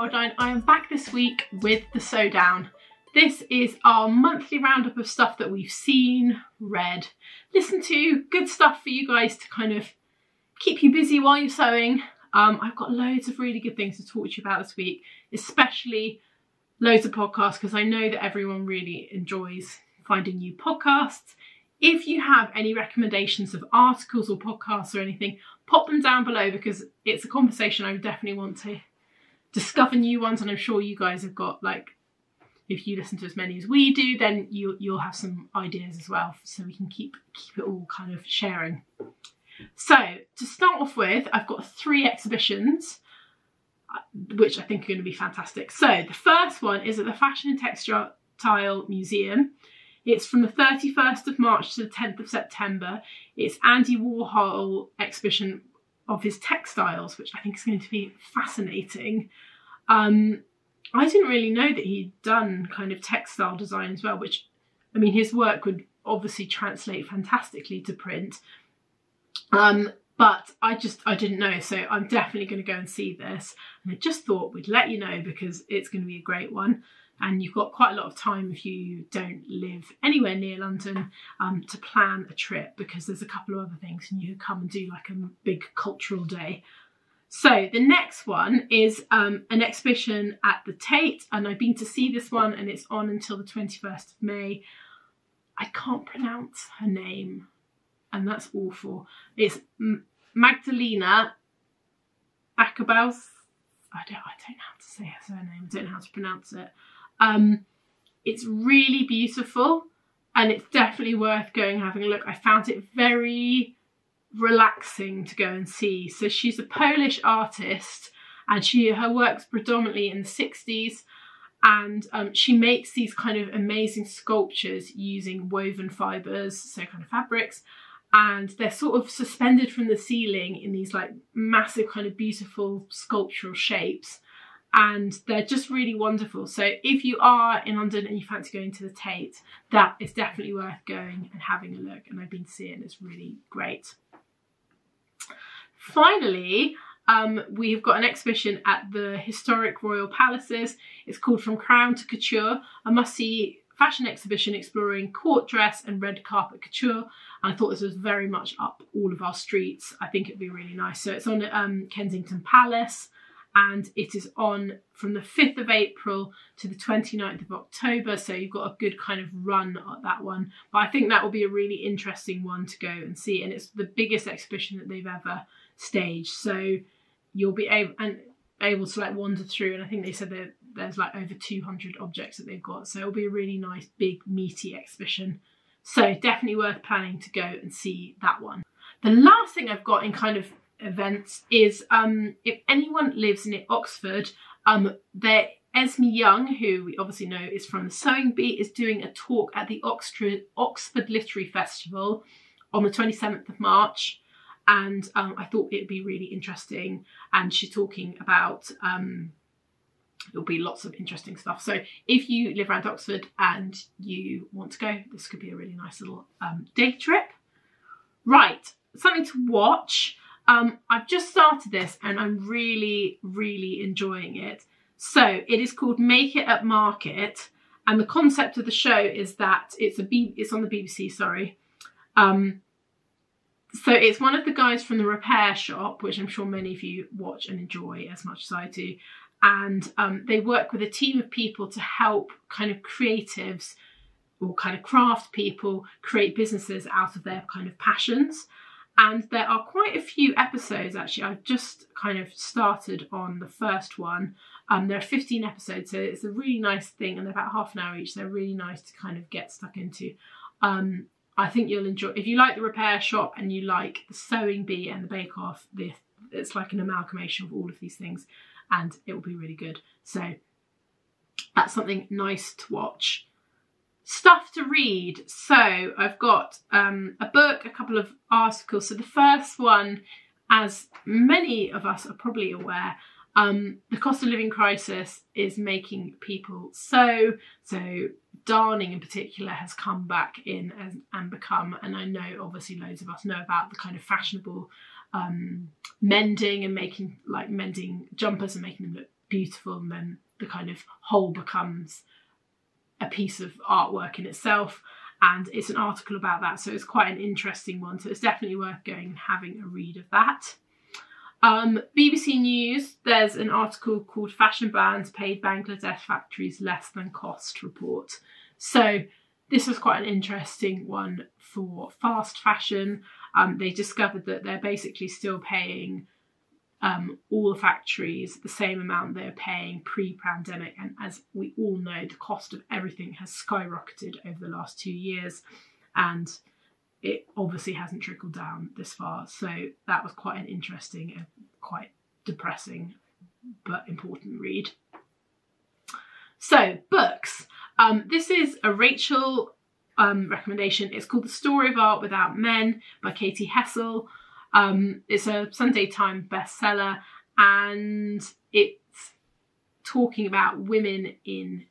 I am back this week with the Sewdown. This is our monthly roundup of stuff that we've seen, read, listened to, good stuff for you guys to kind of keep you busy while you're sewing. Um, I've got loads of really good things to talk to you about this week, especially loads of podcasts because I know that everyone really enjoys finding new podcasts. If you have any recommendations of articles or podcasts or anything, pop them down below because it's a conversation I definitely want to discover new ones and I'm sure you guys have got like if you listen to as many as we do then you you'll have some ideas as well so we can keep keep it all kind of sharing. So to start off with I've got three exhibitions uh, which I think are going to be fantastic. So the first one is at the Fashion and Textile Museum. It's from the 31st of March to the 10th of September. It's Andy Warhol exhibition of his textiles, which I think is going to be fascinating. Um, I didn't really know that he'd done kind of textile design as well, which, I mean, his work would obviously translate fantastically to print. Um, but I just, I didn't know. So I'm definitely going to go and see this. And I just thought we'd let you know because it's going to be a great one and you've got quite a lot of time if you don't live anywhere near London um, to plan a trip because there's a couple of other things and you come and do like a big cultural day. So the next one is um, an exhibition at the Tate and I've been to see this one and it's on until the 21st of May. I can't pronounce her name and that's awful. It's Magdalena Akabaus. I don't, I don't know how to say her surname, I don't know how to pronounce it. Um, it's really beautiful and it's definitely worth going having a look. I found it very relaxing to go and see. So she's a Polish artist and she her work's predominantly in the 60s and um, she makes these kind of amazing sculptures using woven fibres, so kind of fabrics, and they're sort of suspended from the ceiling in these like massive kind of beautiful sculptural shapes and they're just really wonderful. So if you are in London and you fancy going to the Tate, that is definitely worth going and having a look. And I've been seeing it's really great. Finally, um, we've got an exhibition at the historic Royal Palaces. It's called From Crown to Couture, a must-see fashion exhibition exploring court dress and red carpet couture. And I thought this was very much up all of our streets. I think it'd be really nice. So it's on um, Kensington Palace and it is on from the 5th of April to the 29th of October. So you've got a good kind of run at that one. But I think that will be a really interesting one to go and see. And it's the biggest exhibition that they've ever staged. So you'll be able and able to like wander through. And I think they said that there's like over 200 objects that they've got. So it'll be a really nice, big, meaty exhibition. So definitely worth planning to go and see that one. The last thing I've got in kind of events is um, if anyone lives near Oxford, um, there Esme Young, who we obviously know is from the Sewing Bee, is doing a talk at the Oxford, Oxford Literary Festival on the 27th of March. And um, I thought it'd be really interesting. And she's talking about, um, there'll be lots of interesting stuff. So if you live around Oxford and you want to go, this could be a really nice little um, day trip. Right, something to watch. Um, I've just started this and I'm really, really enjoying it. So it is called Make It at Market. And the concept of the show is that it's a B it's on the BBC, sorry. Um, so it's one of the guys from the repair shop, which I'm sure many of you watch and enjoy as much as I do. And um, they work with a team of people to help kind of creatives or kind of craft people create businesses out of their kind of passions and there are quite a few episodes actually. I've just kind of started on the first one. Um, there are 15 episodes, so it's a really nice thing, and they're about half an hour each. They're really nice to kind of get stuck into. Um, I think you'll enjoy. If you like the repair shop and you like the sewing bee and the bake off, it's like an amalgamation of all of these things, and it will be really good. So that's something nice to watch stuff to read. So I've got um, a book, a couple of articles. So the first one, as many of us are probably aware, um, the cost of living crisis is making people so, so darning in particular has come back in and, and become, and I know obviously loads of us know about the kind of fashionable um, mending and making like mending jumpers and making them look beautiful and then the kind of whole becomes a piece of artwork in itself and it's an article about that so it's quite an interesting one so it's definitely worth going and having a read of that um, BBC News, there's an article called Fashion Brands Paid Bangladesh Factories Less Than Cost report. So this was quite an interesting one for fast fashion. Um, they discovered that they're basically still paying um, all the factories the same amount they're paying pre-pandemic and as we all know the cost of everything has skyrocketed over the last two years and it obviously hasn't trickled down this far. So that was quite an interesting and quite depressing but important read. So books. Um, this is a rachel um, recommendation. It's called the story of art without men by katy hessel um, it's a Sunday Times bestseller and it's talking about women in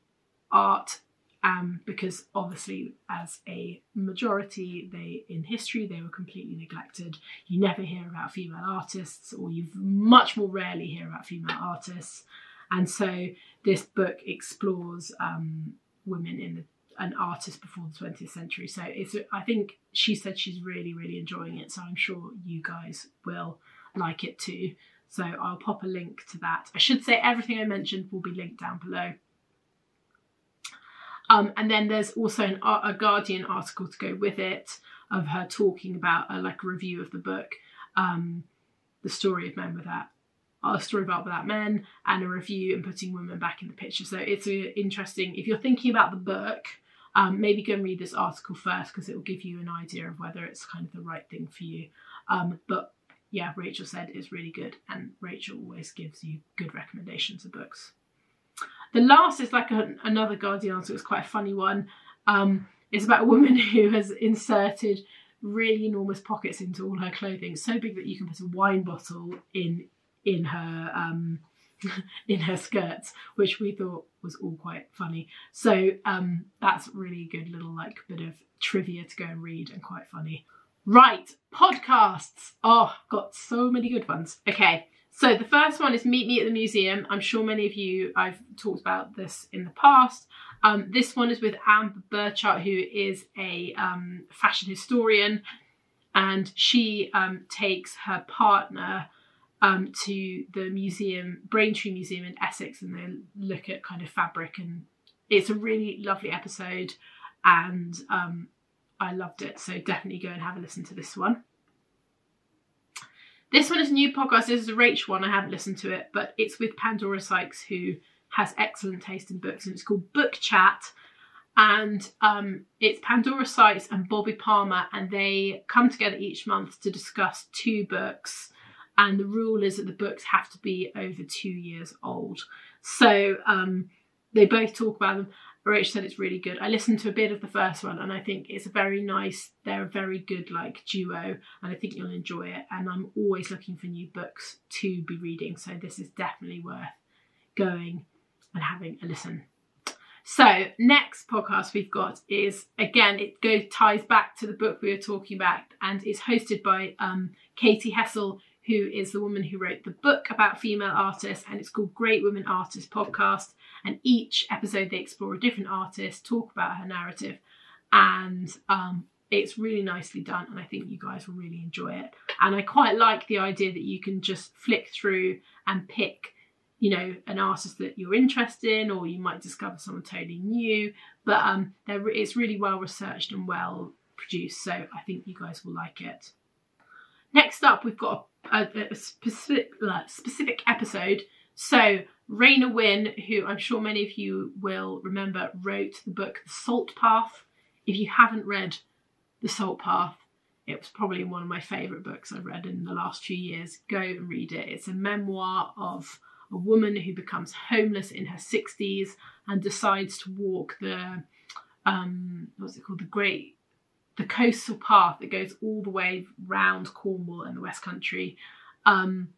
art um, because obviously as a majority they in history they were completely neglected. You never hear about female artists or you much more rarely hear about female artists. And so this book explores um, women in the an artist before the 20th century. So it's I think she said she's really really enjoying it. So I'm sure you guys will like it too. So I'll pop a link to that. I should say everything I mentioned will be linked down below. Um, and then there's also an, a Guardian article to go with it of her talking about a, like review of the book, um, the story of men without a story about without men, and a review and putting women back in the picture. So it's a, interesting. If you're thinking about the book, um, maybe go and read this article first because it will give you an idea of whether it's kind of the right thing for you. Um, but yeah, Rachel said it's really good, and Rachel always gives you good recommendations of books. The last is like a, another Guardian article, it's quite a funny one. Um, it's about a woman who has inserted really enormous pockets into all her clothing, so big that you can put a wine bottle in in her um, in her skirts, which we thought was all quite funny. So um, that's really good little like bit of trivia to go and read and quite funny. Right, podcasts. Oh, got so many good ones. Okay, so the first one is Meet Me at the Museum. I'm sure many of you, I've talked about this in the past. Um, this one is with Amber Butchart, who is a um, fashion historian, and she um, takes her partner um, to the museum, Braintree Museum in Essex, and they look at kind of fabric. And it's a really lovely episode, and um, I loved it. So definitely go and have a listen to this one. This one is a new podcast. This is a Rach one. I haven't listened to it, but it's with Pandora Sykes, who has excellent taste in books, and it's called Book Chat. And um, it's Pandora Sykes and Bobby Palmer, and they come together each month to discuss two books and the rule is that the books have to be over two years old. So um, they both talk about them. Rach said it's really good. I listened to a bit of the first one and I think it's a very nice, they're a very good like duo and I think you'll enjoy it. And I'm always looking for new books to be reading. So this is definitely worth going and having a listen. So next podcast we've got is again it goes ties back to the book we were talking about and it's hosted by um, Katy Hessel who is the woman who wrote the book about female artists, and it's called Great Women Artists Podcast. And each episode they explore a different artist, talk about her narrative, and um, it's really nicely done. And I think you guys will really enjoy it. And I quite like the idea that you can just flick through and pick you know an artist that you're interested in or you might discover someone totally new but um it's really well researched and well produced so i think you guys will like it next up we've got a, a specific, specific episode. So Raynor Winn, who I'm sure many of you will remember, wrote the book The Salt Path. If you haven't read The Salt Path, it was probably one of my favourite books I've read in the last few years. Go and read it. It's a memoir of a woman who becomes homeless in her 60s and decides to walk the um, what's it called? The Great the coastal path that goes all the way round Cornwall and the West Country. Um,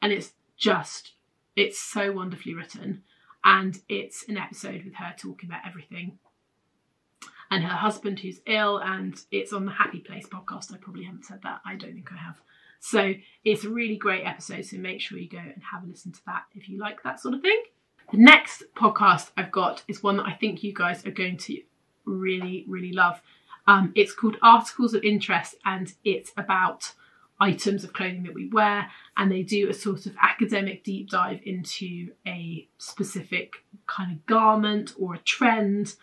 and it's just, it's so wonderfully written. And it's an episode with her talking about everything. And her husband who's ill, and it's on the Happy Place podcast. I probably haven't said that. I don't think I have. So it's a really great episode. So make sure you go and have a listen to that if you like that sort of thing. The next podcast I've got is one that I think you guys are going to really, really love. Um, it's called Articles of Interest and it's about items of clothing that we wear and they do a sort of academic deep dive into a specific kind of garment or a trend.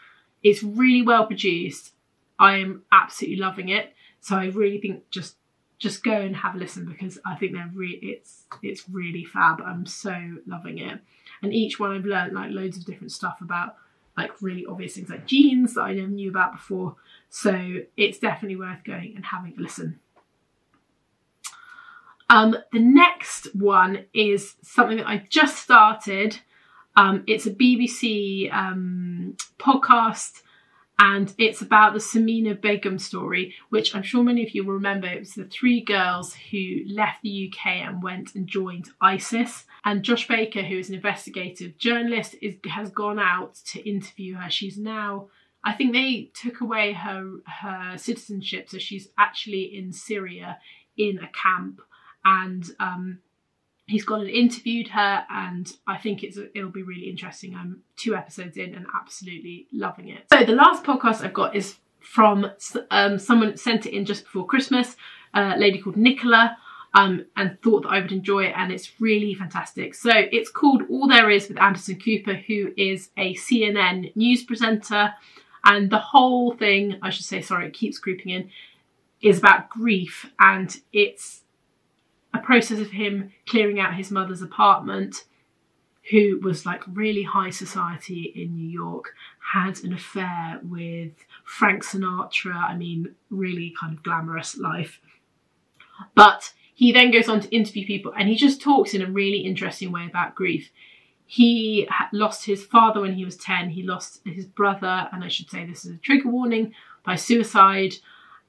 It's really well produced. I am absolutely loving it. So I really think just just go and have a listen because I think they're really it's it's really fab. I'm so loving it. And each one I've learned like loads of different stuff about like really obvious things like jeans that I never knew about before. So it's definitely worth going and having a listen. Um, the next one is something that I just started. Um, it's a BBC um, podcast and it's about the Shamima Begum story, which I'm sure many of you will remember. It was the three girls who left the UK and went and joined ISIS. And Josh Baker, who is an investigative journalist, is, has gone out to interview her. She's now, I think they took away her her citizenship, so she's actually in Syria in a camp and um, he's gone and interviewed her and i think it's it'll be really interesting. I'm two episodes in and absolutely loving it. So the last podcast i've got is from um, someone sent it in just before christmas a lady called nicola um, and thought that i would enjoy it and it's really fantastic. So it's called all there is with anderson cooper who is a cnn news presenter and the whole thing i should say sorry it keeps creeping in is about grief and it's a process of him clearing out his mother's apartment, who was like really high society in New York, had an affair with Frank Sinatra. I mean, really kind of glamorous life. But he then goes on to interview people and he just talks in a really interesting way about grief. He lost his father when he was 10, he lost his brother, and I should say this is a trigger warning, by suicide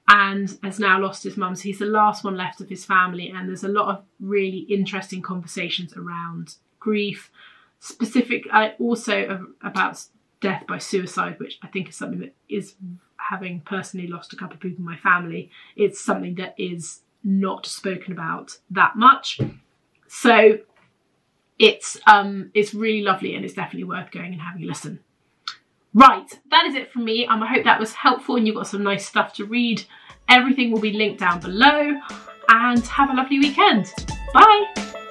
and has now lost his mum. So he's the last one left of his family. And there's a lot of really interesting conversations around grief, specific uh, also about death by suicide, which I think is something that is having personally lost a couple of people in my family. It's something that is not spoken about that much. So it's um it's really lovely and it's definitely worth going and having a listen. Right, that is it from me. Um, I hope that was helpful and you got some nice stuff to read. Everything will be linked down below and have a lovely weekend. Bye.